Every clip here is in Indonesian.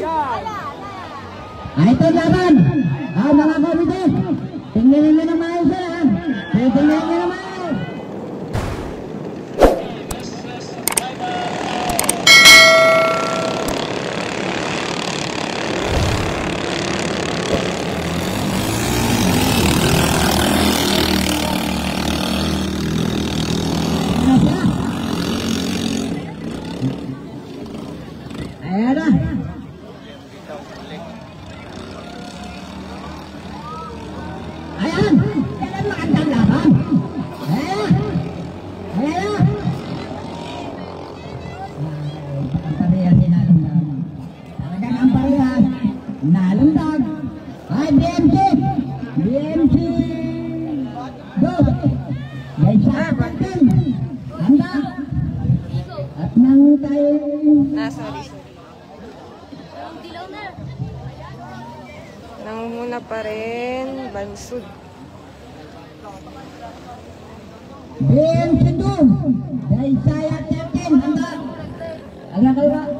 Nah itu 8. Ah, mga komite. Tingnan nyo. Tayo Ah, sorry, sorry. Nangunguna pa rin, Bansud. BMC 2 dari saya Captain Handa agak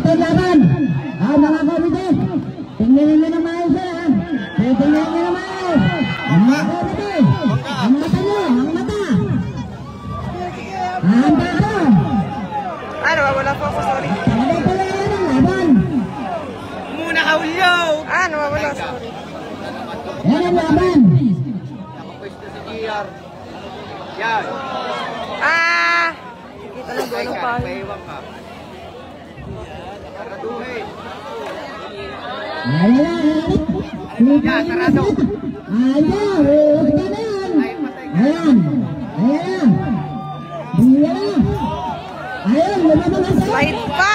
ito laban. Ah, na maayos na maayos. Ang. Ang mata ang mata. Ah, ang mata. Ah, nawawala po ako, sorry. Talagang pala yan ang laban. Muna ka ulyaw! Ah, nawawala, sorry. Yan ang GR. Yan. Ah! Kita ng gulong pa. maiwan ka. Karaduhin. Yan na. Yan, sarado. Ayaw, huwag na yan. Ayan. Ayan na. Ayan na. Ayan, lumabang ang sa'yo. Light pa!